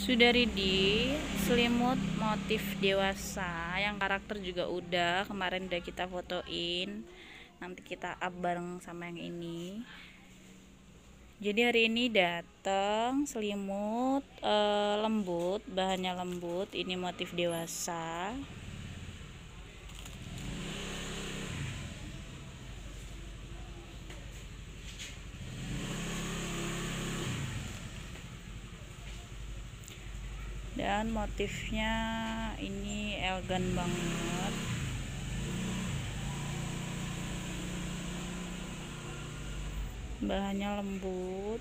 sudah ready selimut motif dewasa yang karakter juga udah kemarin udah kita fotoin. Nanti kita up bareng sama yang ini. Jadi hari ini datang selimut e, lembut bahannya lembut ini motif dewasa dan motifnya ini elegan banget. Bahannya lembut